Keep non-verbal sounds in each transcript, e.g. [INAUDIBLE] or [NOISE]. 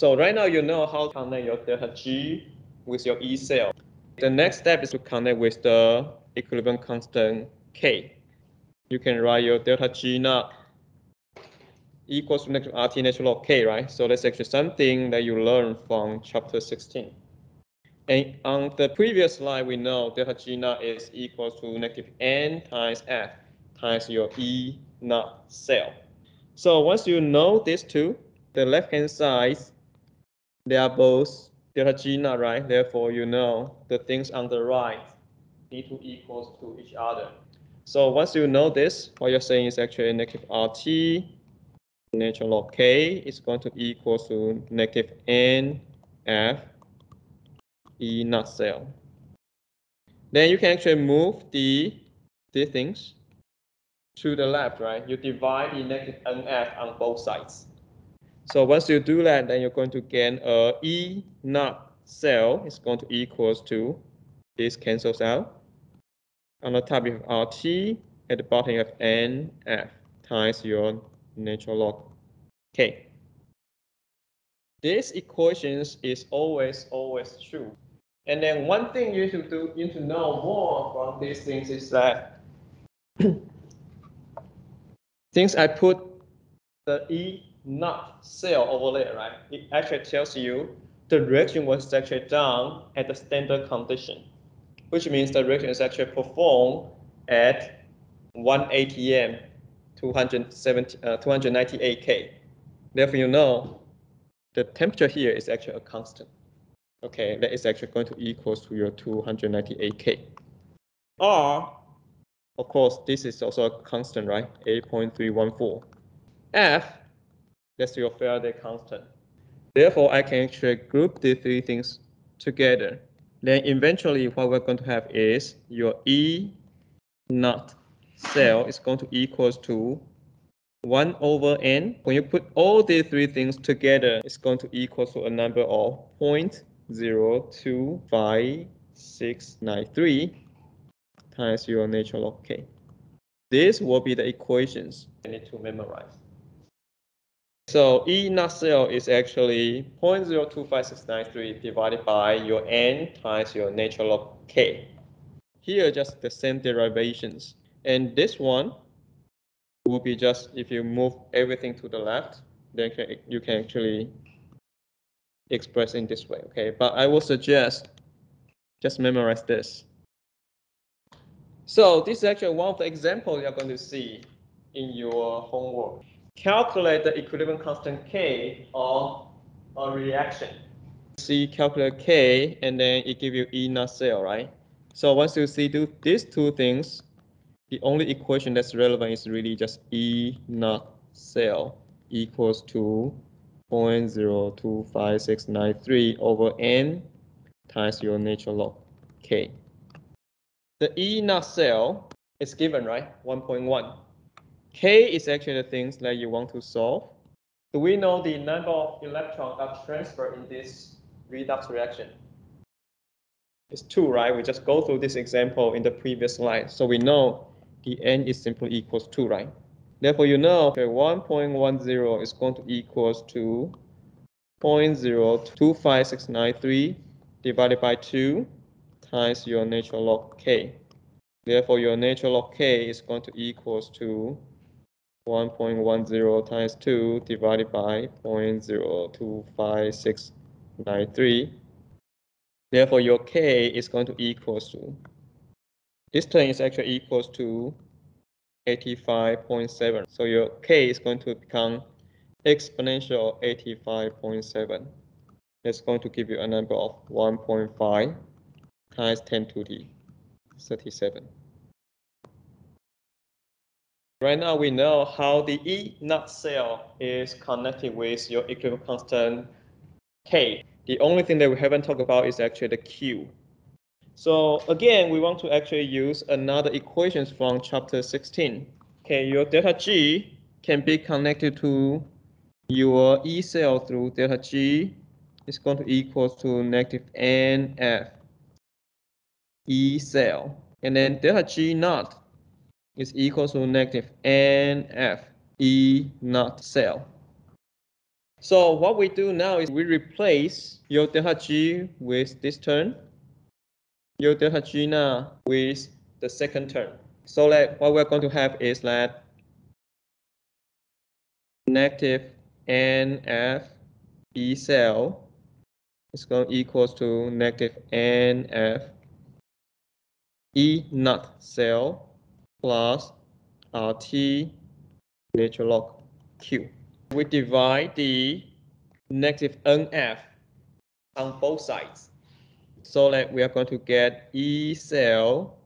So right now you know how to connect your delta G with your E cell. The next step is to connect with the equilibrium constant K. You can write your delta G naught equals to negative RT natural log K, right? So that's actually something that you learned from chapter 16. And on the previous slide, we know delta G naught is equal to negative N times F times your E naught cell. So once you know these two, the left-hand side they are both delta right? Therefore, you know the things on the right need to equals to each other. So once you know this, what you're saying is actually negative RT natural log K is going to equal to negative N F E naught cell. Then you can actually move the these things to the left, right? You divide the negative NF on both sides. So once you do that, then you're going to get a E naught cell is going to equals to this cancels out. On the top you have RT, at the bottom you have NF times your natural log K. This equations is always, always true. And then one thing you should do, you need to know more from these things is that [CLEARS THROAT] things I put the E naught cell over there, right? It actually tells you the reaction was actually done at the standard condition, which means the reaction is actually performed at 1 atm 270, uh, 298 K. Therefore, you know the temperature here is actually a constant. Okay, that is actually going to equals to your 298 K. R, of course, this is also a constant, right? 8.314. F that's your Faraday constant. Therefore, I can actually group the three things together. Then eventually what we're going to have is your E naught cell is going to equals to 1 over n. When you put all these three things together, it's going to equal to a number of 0.02563 times your natural log k. This will be the equations you need to memorize. So E naught cell is actually 0.025693 divided by your n times your natural log k. Here just the same derivations. And this one will be just if you move everything to the left, then you can actually express in this way, okay? But I will suggest just memorize this. So this is actually one of the examples you're going to see in your homework calculate the equilibrium constant K of a reaction. See, calculate K, and then it gives you E naught cell, right? So once you see do these two things, the only equation that's relevant is really just E naught cell equals to 0.025693 over n times your natural log k. The E naught cell is given, right? 1.1. K is actually the things that you want to solve. Do we know the number of electrons that transfer in this redox reaction? It's two, right? We just go through this example in the previous slide. So we know the n is simply equals 2, right? Therefore, you know okay, 1.10 is going to equals to 0.025693 divided by 2 times your natural log k. Therefore, your natural log k is going to equals to 1.10 times 2 divided by 0.025693. Therefore, your k is going to equals to, this term is actually equals to 85.7. So your k is going to become exponential 85.7. That's going to give you a number of 1.5 times 10 to the 37. Right now, we know how the E naught cell is connected with your equilibrium constant K. The only thing that we haven't talked about is actually the Q. So again, we want to actually use another equations from chapter 16. Okay, your delta G can be connected to your E cell through delta G is going to equal to negative NF E cell. And then delta G naught is equal to negative NF E naught cell. So what we do now is we replace your delta G with this term, your delta G now with the second term. So that what we're going to have is that negative NF E cell is going to equals to negative NF E naught cell plus RT natural log Q we divide the negative NF on both sides. So that we are going to get E cell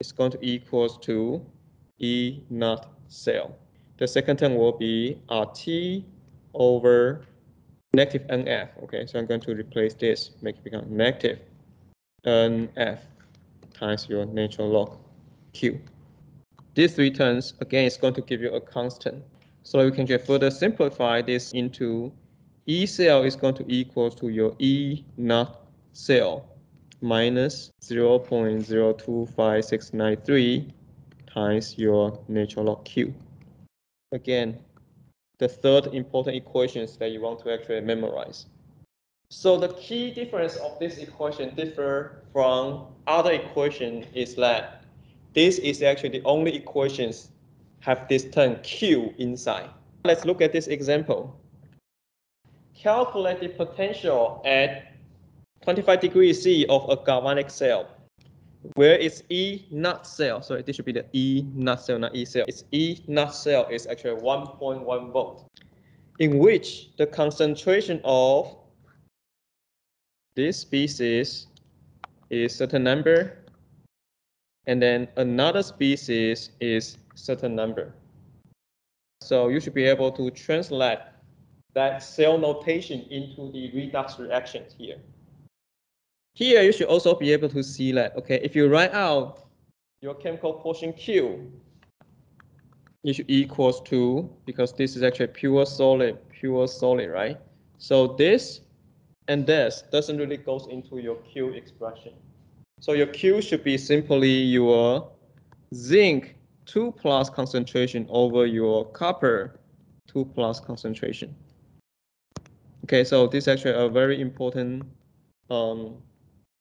is going to equals to E naught cell. The second term will be RT over negative NF. Okay, so I'm going to replace this, make it become negative NF times your natural log Q. These three terms, again, is going to give you a constant. So we can just further simplify this into E cell is going to equal to your E naught cell minus 0.025693 times your natural log Q. Again, the third important equations that you want to actually memorize. So the key difference of this equation differ from other equation is that this is actually the only equations have this term Q inside. Let's look at this example. Calculate the potential at 25 degrees C of a galvanic cell. Where is E naught cell? So this should be the E naught cell, not E cell. It's E naught cell is actually 1.1 volt, in which the concentration of this species is certain number, and then another species is certain number. So you should be able to translate that cell notation into the redox reactions here. Here, you should also be able to see that, okay, if you write out your chemical quotient Q, it should equals to, because this is actually pure solid, pure solid, right? So this and this doesn't really goes into your Q expression. So your Q should be simply your zinc 2 plus concentration over your copper 2 plus concentration. Okay, so this is actually a very important um,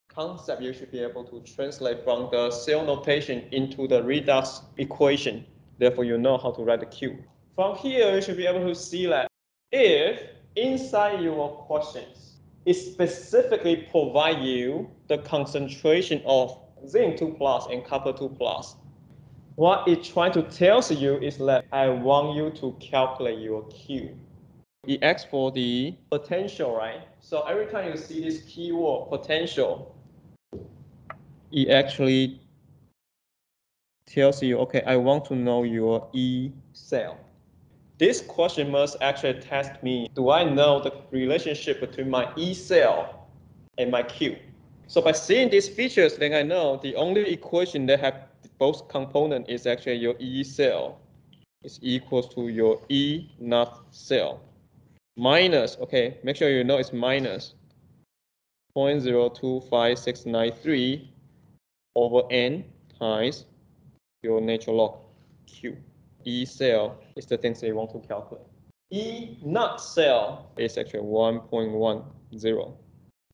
concept you should be able to translate from the cell notation into the redox equation. Therefore, you know how to write the Q. From here, you should be able to see that if inside your questions, it specifically provide you the concentration of zinc 2 plus and copper 2 plus, what it trying to tell you is that I want you to calculate your Q. It asks for the potential, right? So every time you see this keyword potential, it actually tells you, okay, I want to know your E cell. This question must actually test me, do I know the relationship between my E cell and my Q? So by seeing these features, then I know the only equation that have both component is actually your E cell is equals to your E naught cell minus, okay, make sure you know it's minus 0.025693 over n times your natural log Q. E cell is the things they want to calculate. E naught cell is actually 1.10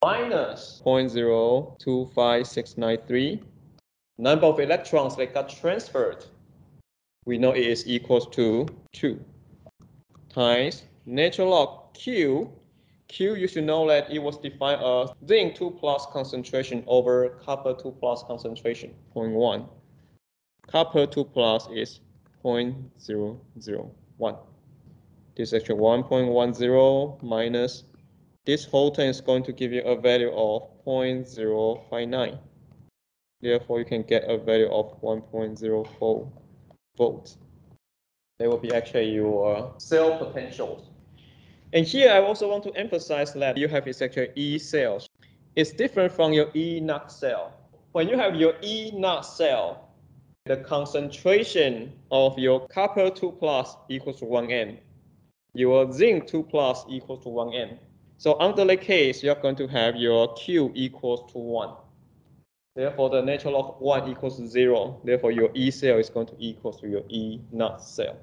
minus 0.025693 number of electrons that got transferred, we know it is equals to 2 times natural log Q. Q, you should know that it was defined as zinc 2 plus concentration over copper 2 plus concentration, 0.1. Copper 2 plus is 0.001. This is actually 1.10 minus this whole term is going to give you a value of 0.059. Therefore, you can get a value of 1.04 volts. That will be actually your cell potential. And here I also want to emphasize that you have is actually E cells. It's different from your E naught cell. When you have your E naught cell, the concentration of your copper 2 plus equals to 1 n. Your zinc 2 plus equals to 1 n. So under the case, you're going to have your Q equals to 1. Therefore, the natural log 1 equals 0. Therefore, your E cell is going to equal to your E naught cell.